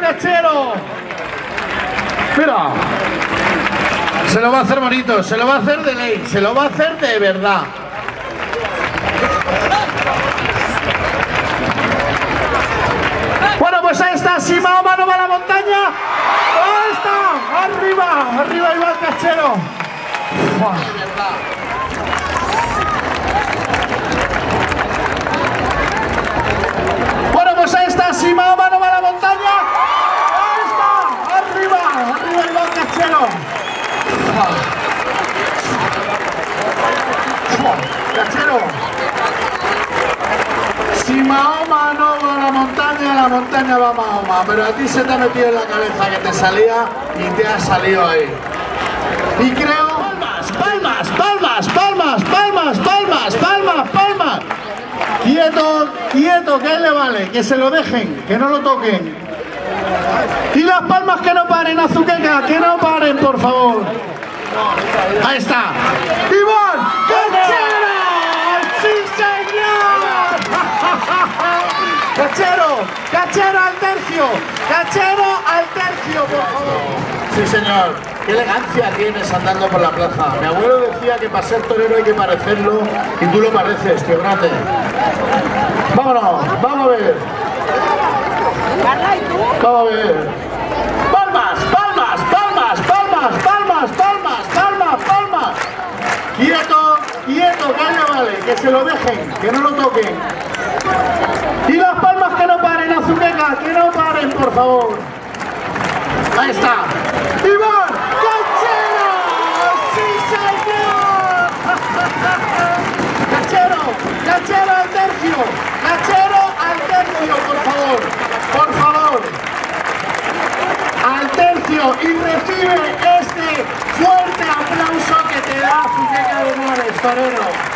cachero! Mira. Se lo va a hacer bonito, se lo va a hacer de ley, se lo va a hacer de verdad. Bueno, pues ahí está, si Mahoma no va a la montaña, ahí está, arriba, arriba iba el cachero. Cachero. Si Mahoma no va a la montaña, la montaña va a Mahoma. Pero a ti se te ha metido en la cabeza que te salía y te ha salido ahí. Y creo... Palmas, palmas, palmas, palmas, palmas, palmas, palmas, palmas. Quieto, quieto, que le vale, que se lo dejen, que no lo toquen. Y las palmas que no paren, Azuqueca, que no paren, por favor. Ahí está. Iván Cachero. ¡Sí, señor! Cachero, cachero al tercio, cachero al tercio, por favor. Sí, señor. Qué elegancia tienes andando por la plaza. Mi abuelo decía que para ser torero hay que parecerlo y tú lo pareces, tío grande. Vámonos, vamos a ver. Vamos a ver. Palmas, palmas, palmas, palmas, palmas, palmas, palmas, palmas. Quieto, quieto, le vale, que se lo dejen, que no lo toquen. Y las palmas que no paren, Azuqueca, que no paren, por favor. Ahí está. Iván Cachero. ¡Sí, señor! Cachero, cachero al tercio, cachero al tercio, por favor, por favor. Al tercio y recibe este fuerte aplauso que te da Azuqueca de Morales, torero.